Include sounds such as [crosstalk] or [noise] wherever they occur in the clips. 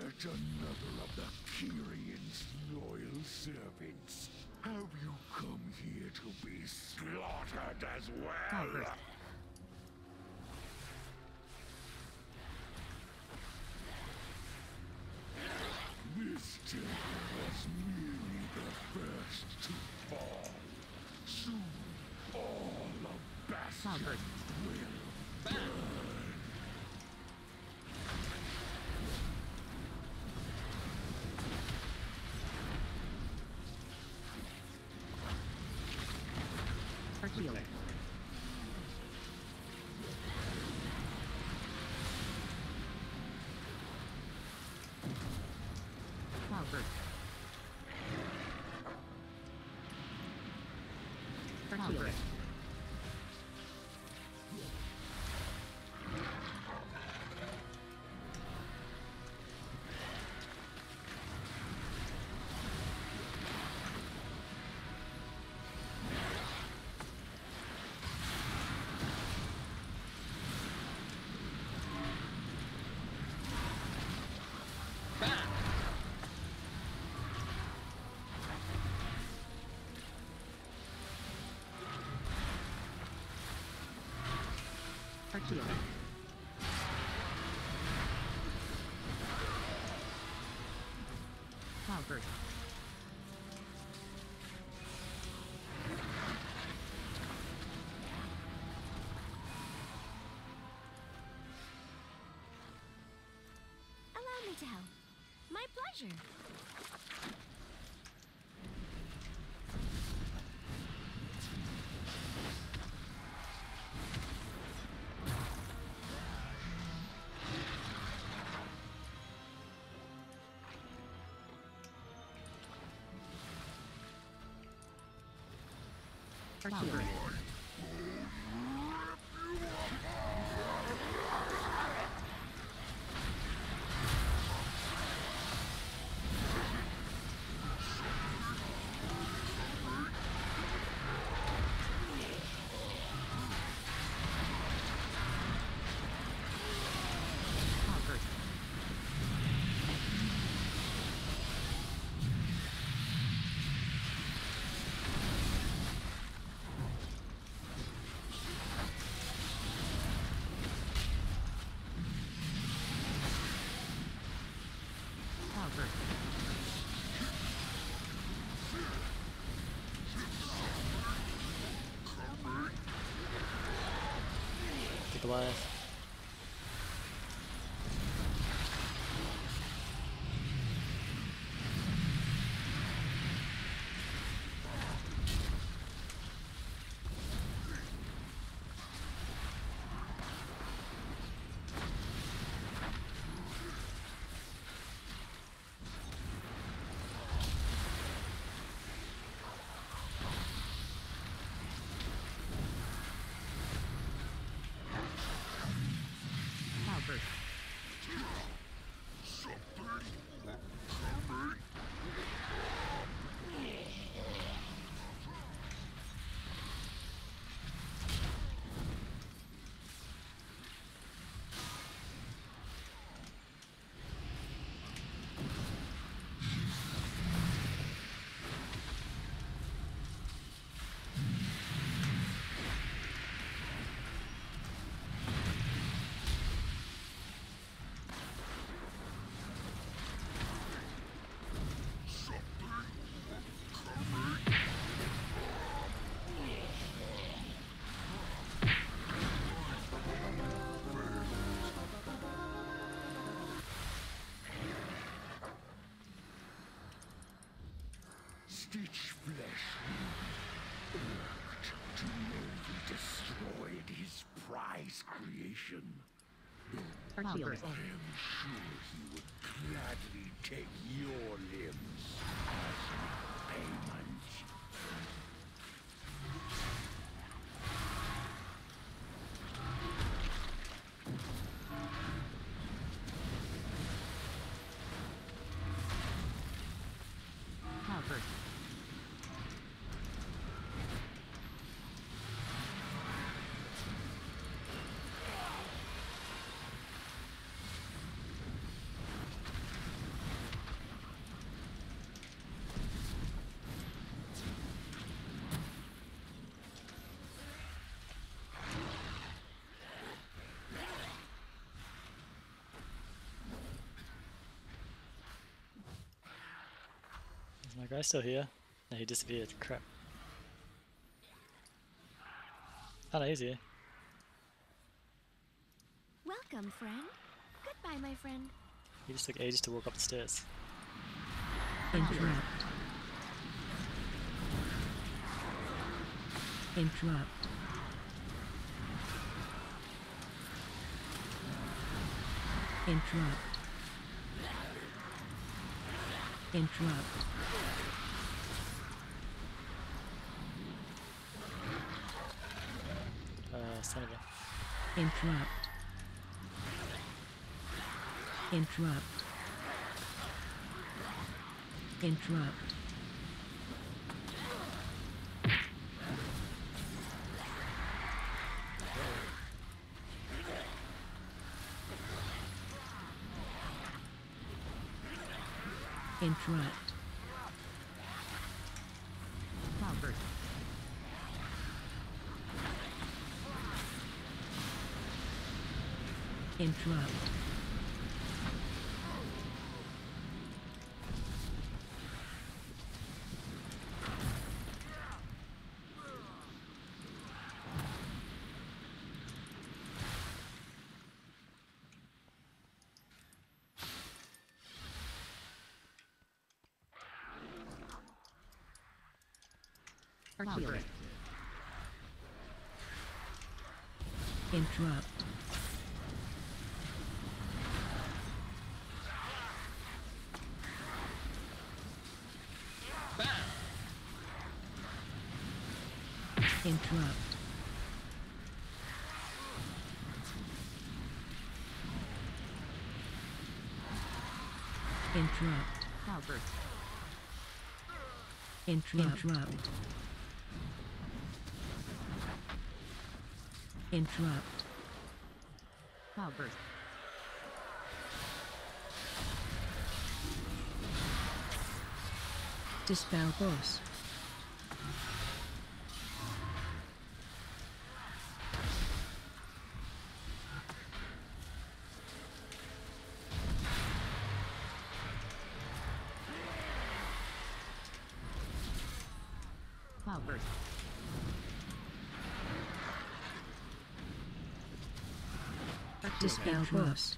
Yet another of the Kyrian's loyal servants. Have you come here to be slaughtered as well? Albert. This temple was merely the first to fall. Soon, all of Bastion Albert. will burn. Healer. Albert. Healer. Healer. Albert. Allow me to help. My pleasure. Healer. Albert. Kita Stitch flesh irked to know we destroyed his prize creation. Healer. I am sure he would gladly take your limbs as guy's still here. No, he disappeared. Crap. Oh no, he's here. Welcome, friend. Goodbye, my friend. He just took ages to walk up the stairs. Interrupt. Interrupt. Interrupt. Interrupt. Uh, son of a. Interrupt. Interrupt. Interrupt. Interrupt. Cloudburst. Interrupt. Interrupt. Interrupt. Cloudburst. Interrupt. Interrupt. Dispel boss. Cloudburst. Boss.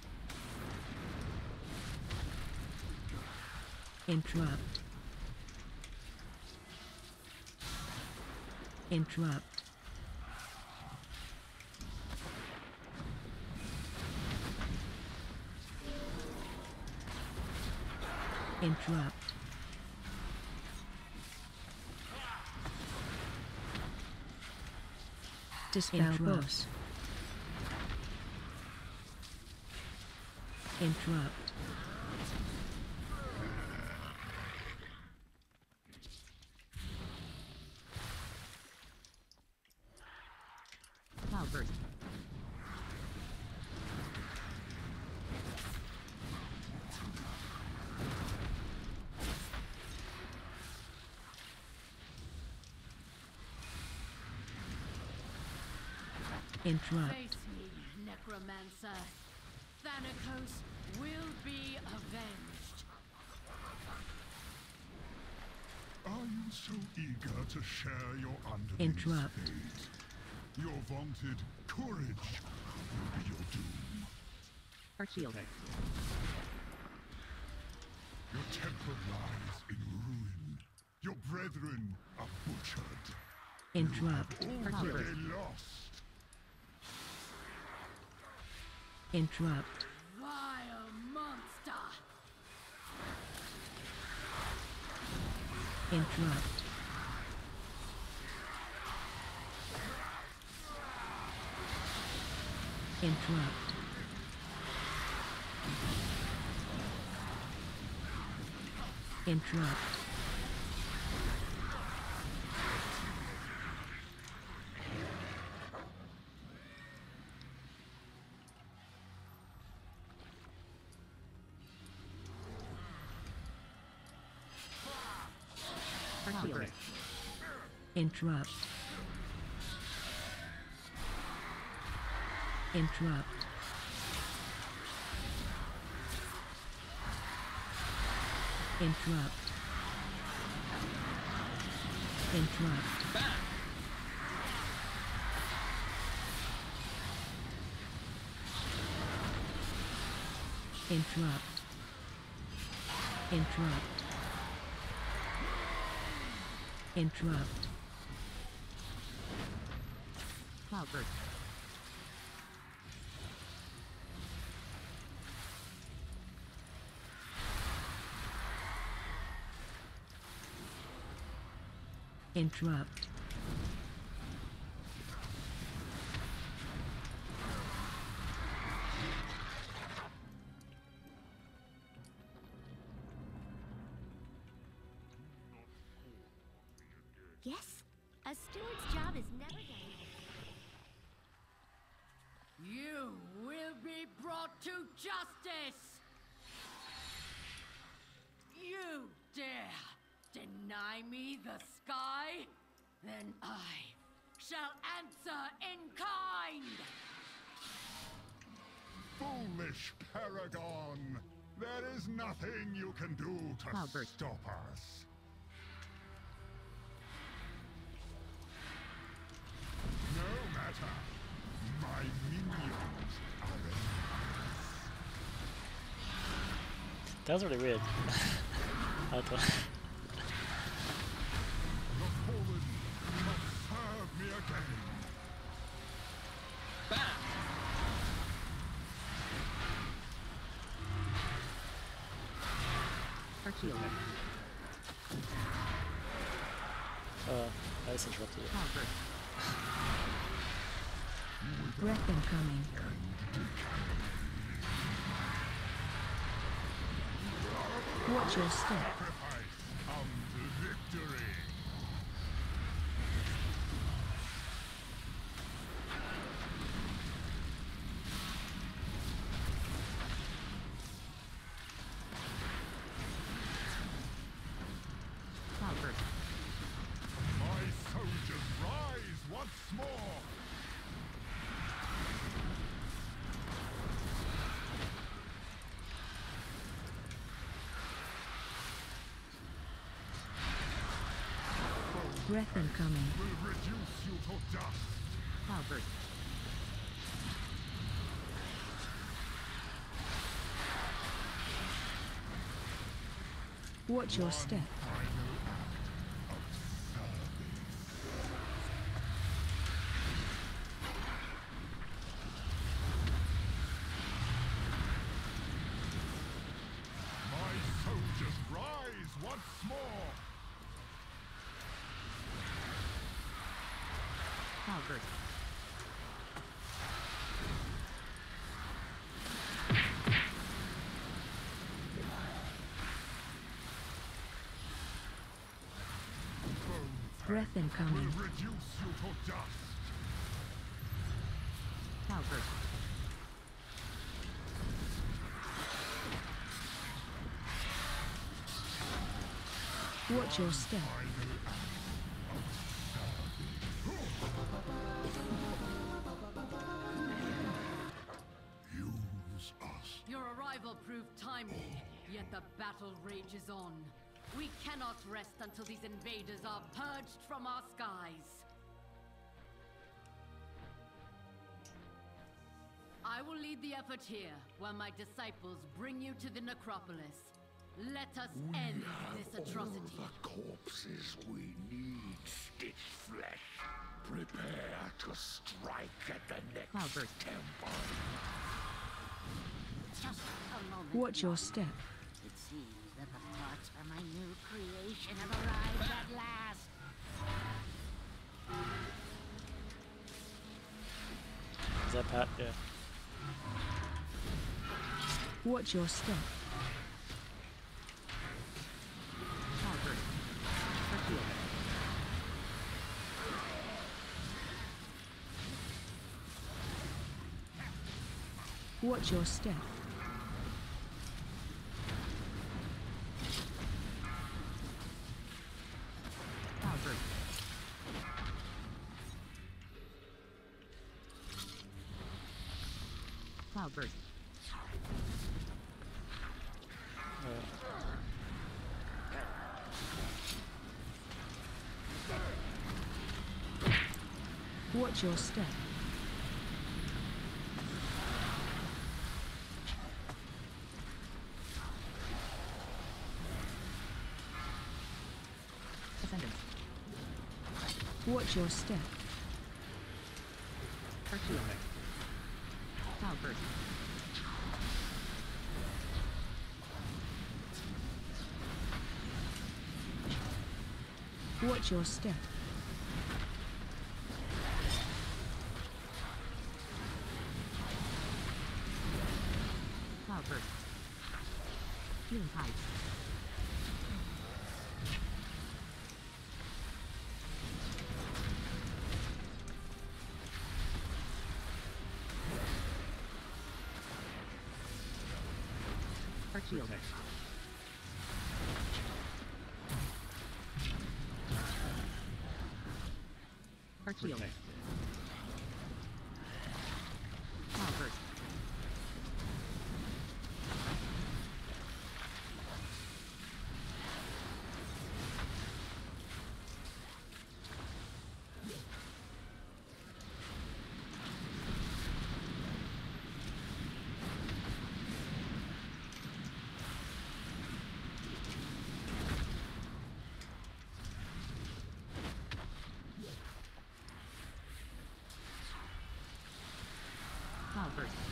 Interrupt. Interrupt. Interrupt. Dispel boss. Interrupt. Cloudburst. Interrupt. Face me, Necromancer. Thanatos will be avenged. Are you so eager to share your underling's Interrupt. fate? Your vaunted courage will be your doom. Our shield. Your temple lies in ruin. Your brethren are butchered. Interrupt. Already lost. Interrupt. Interrupt. Interrupt. Interrupt. Shield. Interrupt. Interrupt. Interrupt. Interrupt. Interrupt. Interrupt. Interrupt. Interrupt. Paragon! There is nothing you can do to Cloudburst. stop us. No matter. My minions are in That was really weird. [laughs] I thought. the fallen must serve me again. Archeologist. Oh, I just interrupted it. Cloudburst. Breath incoming. Watch your step. Breath incoming. Will reduce you to dust. Watch your step. Cloudburst. Bone Breath will incoming. reduce you to dust. Oh, Cloudburst. Watch your step. Your arrival proved timely, yet the battle rages on. We cannot rest until these invaders are purged from our skies. I will lead the effort here, while my disciples bring you to the necropolis. Let us We end this atrocity. all the corpses we need, Stitch Flesh. Prepare to strike at the next Cloudburst. temple. Just. Watch your step. It seems that the parts for my new creation have arrived at last. Is that Pat? Yeah. Watch your step. Cloudburst. Watch your step. Cloudburst. Cloudburst. Uh, Watch your step. Watch your step. Hercule. Cloud. Watch your step. Healing tide. Hercule. Hercule. Cloud Cloud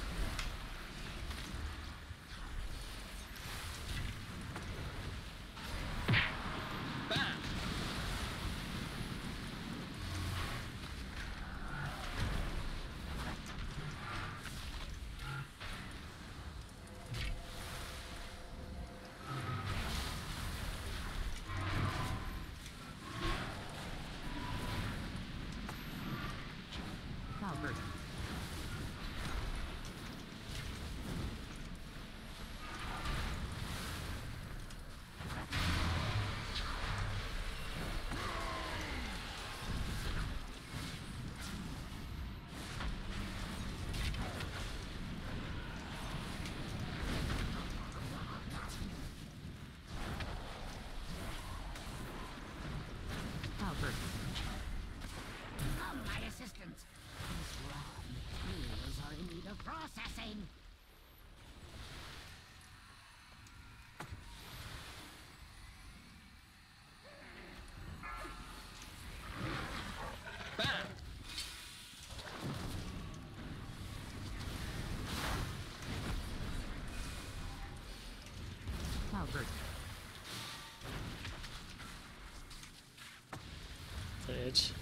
The itch.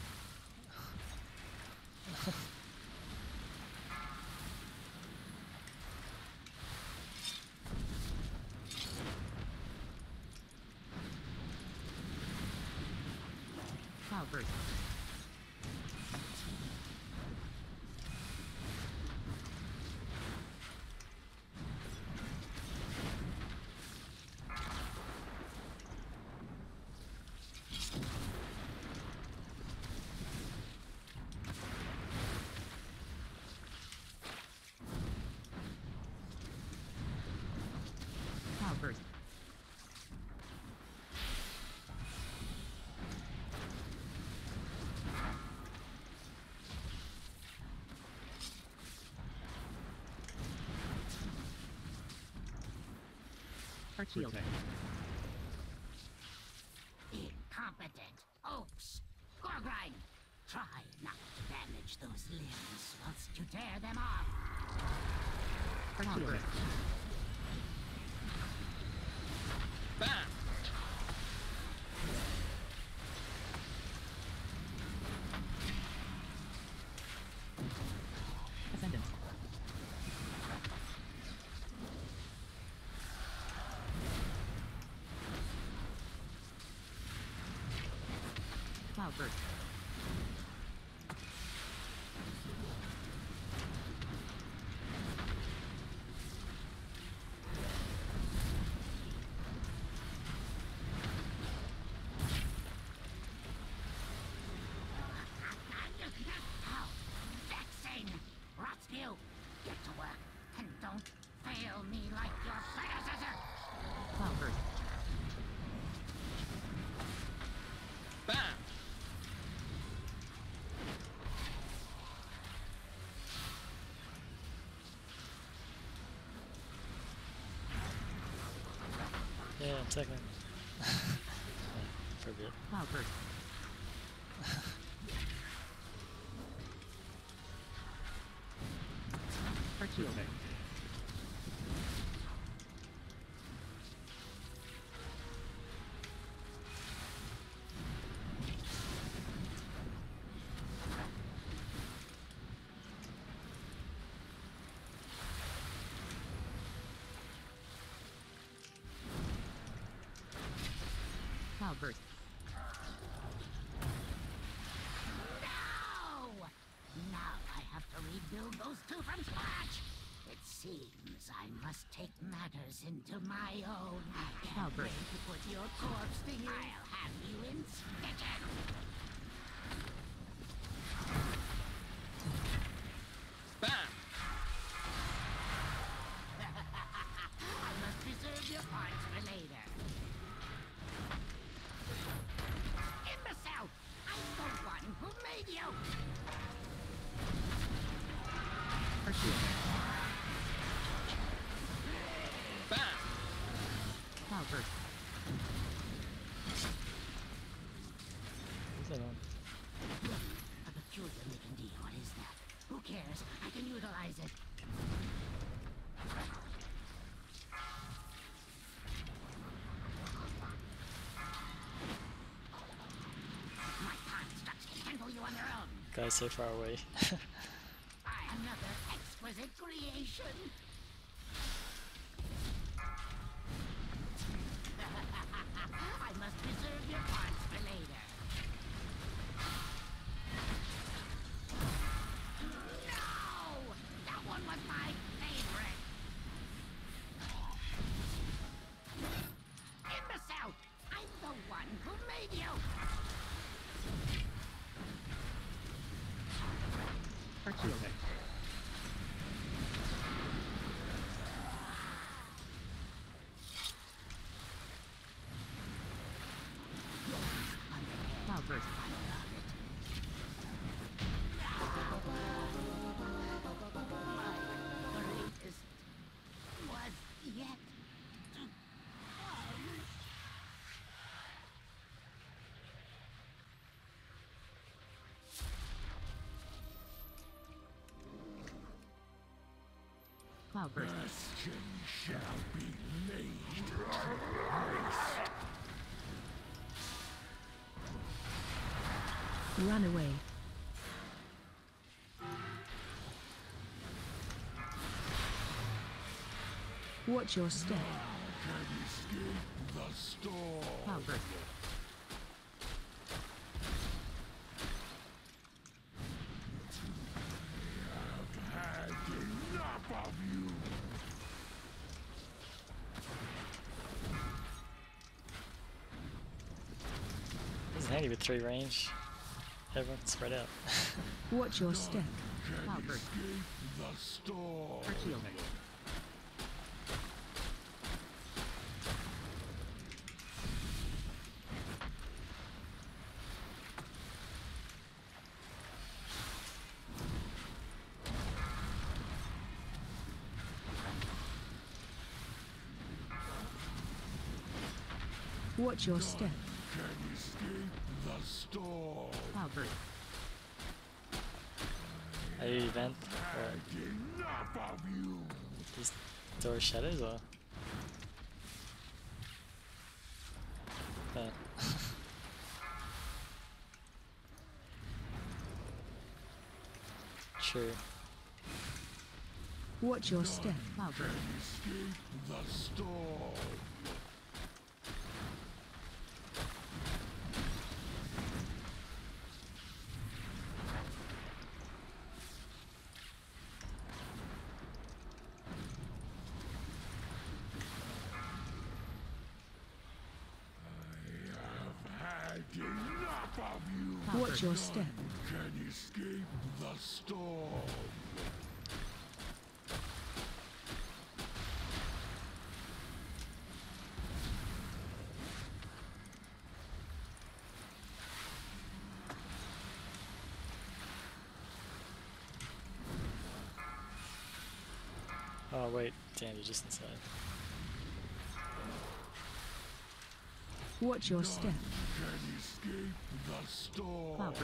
Heart shield. Incompetent oaks. Gorgrine, try not to damage those limbs whilst you tear them off. Heart shield. Cloud Yeah, I'm second. For a bit. Cloud burst. Arc those two from scratch. It seems I must take matters into my own hands. To put your corpse to use. I'll have you in Guys so far away. [laughs] Another exquisite creation. [laughs] I must reserve your Cloud burst. Bastion shall be laid. Run away. Watch your step. Can escape the storm. Cloud handy with three range. Everyone spread out. [laughs] Watch your step. Cloud burst. Escape the storm. Watch your step. Can escape the storm. Cloud burst. Are you event enough of you. these door shadows or? Uh, True. Watch your step. Cloud. Escape the storm. I have had enough of you. Watch your step. Can escape the storm. Oh wait, damn, you're just inside. Watch your step. Can escape the storm.